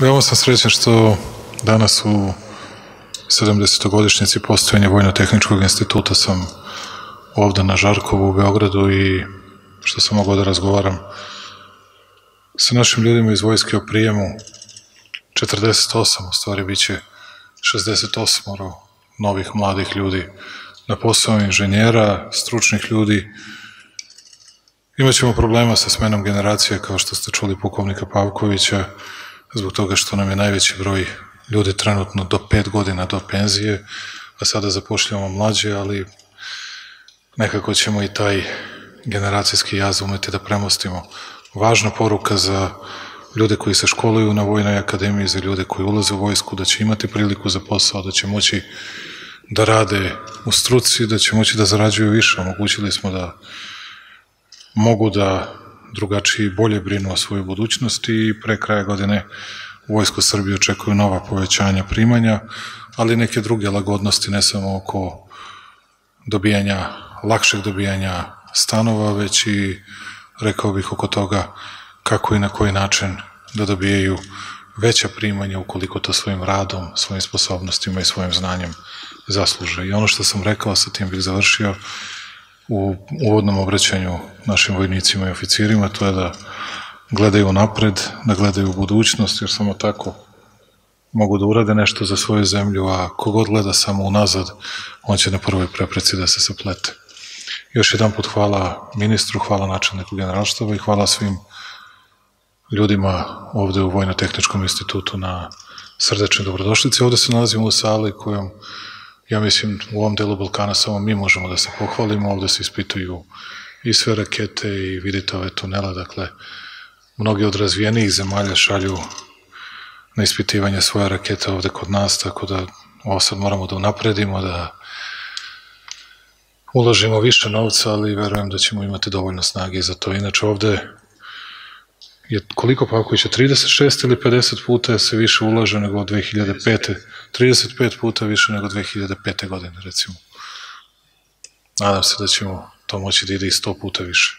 Veoma sam srećan što danas u 70. postojanja Vojno-tehničkog instituta sam ovde na Žarkovu u Beogradu i što sam mogao da razgovaram sa našim ljudima iz vojske o prijemu 48, u stvari biće 68 novih mladih ljudi na posao inženjera, stručnih ljudi. Imaćemo problema sa smenom generacije, kao što ste čuli pukovnika Pavkovića, zbog toga što nam je najveći broj ljudi trenutno do pet godina do penzije, a sada zapošljamo mlađe, ali nekako ćemo i taj generacijski jaz umeti da premostimo. Važna poruka za ljude koji se školuju na Vojnoj akademiji, za ljude koji ulaze u vojsku, da će imati priliku za posao, da će moći da rade u struci, da će moći da zarađuju više. Omogućili smo da mogu da drugačiji bolje brinu o svojoj budućnosti i pre kraja godine u Vojsku Srbije očekuju nova povećanja primanja, ali neke druge lagodnosti, ne samo oko dobijanja, lakšeg dobijanja stanova, već i, rekao bih, oko toga kako i na koji način da dobijaju veća primanja ukoliko to svojim radom, svojim sposobnostima i svojim znanjem zasluže. I ono što sam rekao, sa tim bih završio, u uvodnom obraćanju našim vojnicima i oficirima, to je da gledaju napred, da gledaju u budućnost, jer samo tako mogu da urade nešto za svoju zemlju, a kogod gleda samo unazad, on će na prvoj prepreci da se saplete. Još jedan put hvala ministru, hvala načelniku generalštava i hvala svim ljudima ovde u Vojno-tehničkom institutu na srdečnoj dobrodošlici. Ovde se nalazimo u sali kojom ja mislim u ovom delu Balkana samo mi možemo da se pohvalimo, ovde se ispituju i sve rakete i vidite ove tunele, dakle, mnogi od razvijenijih zemalja šalju na ispitivanje svoje rakete ovde kod nas, tako da ovo sad moramo da unapredimo, da uložimo više novca, ali verujem da ćemo imati dovoljno snage za to. Inače ovde je koliko Pavkovića, 36 ili 50 puta se više ulaže nego od 2005. 35 puta više nego 2005. godine, recimo. Nadam se da ćemo to moći da ide i 100 puta više.